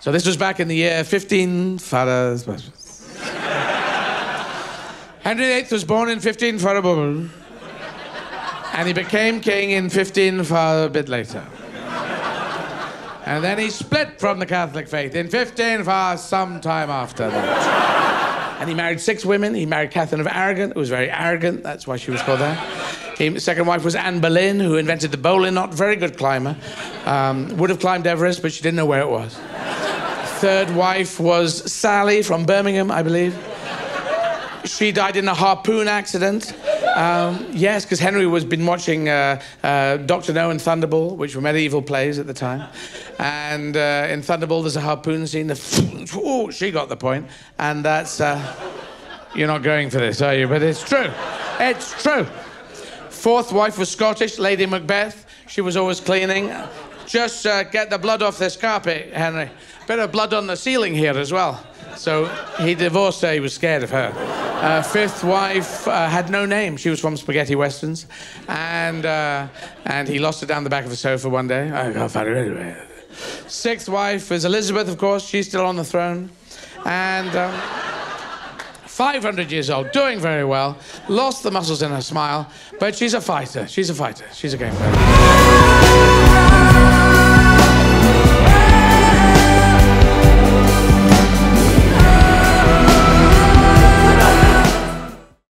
So this was back in the year 15 Faras. Henry VIII was born in 15 Farabubble. And he became king in 15 Far a bit later. And then he split from the Catholic faith in 15 Far some time after that. And he married six women. He married Catherine of Aragon, who was very arrogant. That's why she was called that. His second wife was Anne Boleyn, who invented the bowline knot. Very good climber. Um, would have climbed Everest, but she didn't know where it was. Third wife was Sally from Birmingham, I believe. She died in a harpoon accident. Um, yes, because Henry was been watching uh, uh, Doctor No and Thunderball, which were medieval plays at the time. And uh, in Thunderball, there's a harpoon scene. The oh, she got the point. point, and that's. Uh, you're not going for this, are you? But it's true. It's true. Fourth wife was Scottish, Lady Macbeth. She was always cleaning. Just uh, get the blood off this carpet, Henry. Bit of blood on the ceiling here as well. So he divorced her, he was scared of her. Uh, fifth wife uh, had no name. She was from Spaghetti Westerns. And, uh, and he lost her down the back of a sofa one day. I can't find her anyway. Sixth wife is Elizabeth, of course. She's still on the throne. And. Um, 500 years old, doing very well, lost the muscles in her smile, but she's a fighter. She's a fighter. She's a game player.